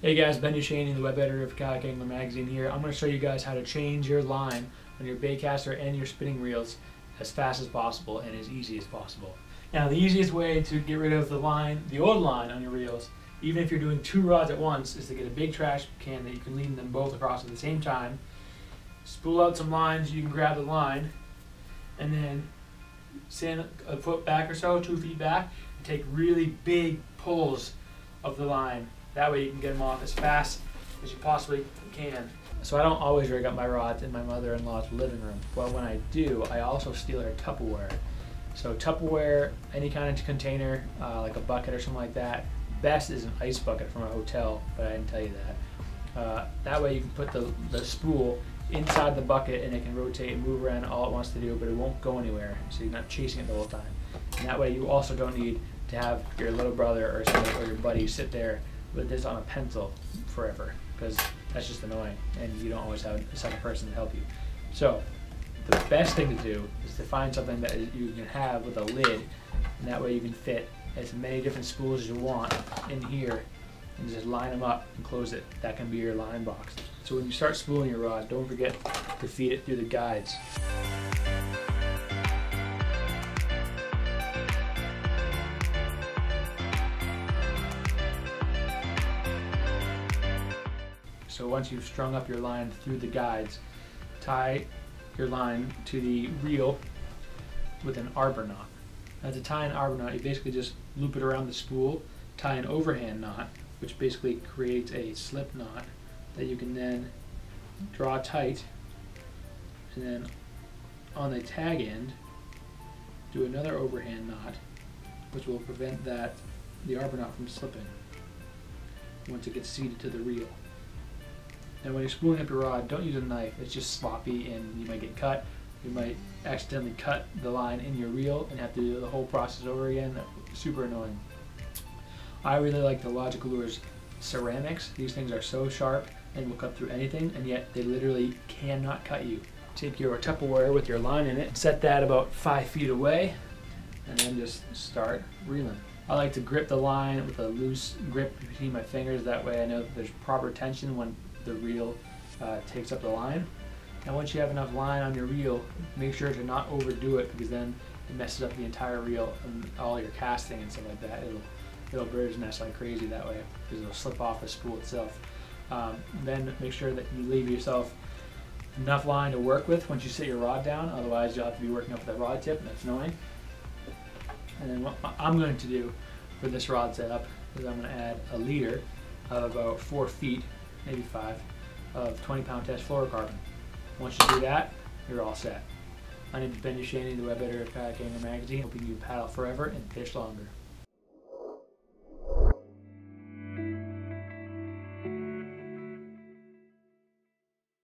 Hey guys, Ben Duchesney, the web editor of Kayak Angler Magazine here. I'm going to show you guys how to change your line on your baitcaster and your spinning reels as fast as possible and as easy as possible. Now the easiest way to get rid of the line, the old line on your reels, even if you're doing two rods at once, is to get a big trash can that you can lean them both across at the same time. Spool out some lines, you can grab the line, and then stand a foot back or so, two feet back, and take really big pulls of the line that way you can get them off as fast as you possibly can. So I don't always rig up my rods in my mother-in-law's living room. But when I do, I also steal her Tupperware. So Tupperware, any kind of container, uh, like a bucket or something like that. Best is an ice bucket from a hotel, but I didn't tell you that. Uh, that way you can put the, the spool inside the bucket and it can rotate and move around all it wants to do, but it won't go anywhere. So you're not chasing it the whole time. And that way you also don't need to have your little brother or, or your buddy sit there with this on a pencil forever because that's just annoying and you don't always have a second person to help you. So the best thing to do is to find something that you can have with a lid and that way you can fit as many different spools as you want in here and just line them up and close it. That can be your line box. So when you start spooling your rod, don't forget to feed it through the guides. So once you've strung up your line through the guides, tie your line to the reel with an arbor knot. Now to tie an arbor knot, you basically just loop it around the spool, tie an overhand knot, which basically creates a slip knot that you can then draw tight, and then on the tag end, do another overhand knot, which will prevent that the arbor knot from slipping once it gets seated to the reel. And when you're spooling up your rod, don't use a knife. It's just sloppy and you might get cut. You might accidentally cut the line in your reel and have to do the whole process over again. Super annoying. I really like the Logic Lures ceramics. These things are so sharp and will cut through anything, and yet they literally cannot cut you. Take your Tupperware with your line in it, set that about five feet away, and then just start reeling. I like to grip the line with a loose grip between my fingers. That way I know that there's proper tension when the reel uh, takes up the line. And once you have enough line on your reel, make sure to not overdo it because then it messes up the entire reel and all your casting and stuff like that. It'll it'll bird's nest like crazy that way because it'll slip off the spool itself. Um, then make sure that you leave yourself enough line to work with once you set your rod down. Otherwise, you'll have to be working up that rod tip, and that's annoying. And then what I'm going to do for this rod setup is I'm going to add a leader of about four feet maybe five, of 20 pound test fluorocarbon. Once you do that, you're all set. My name is Ben Duchesney, the web editor of Kayak Angler Magazine, hoping you paddle forever and fish longer.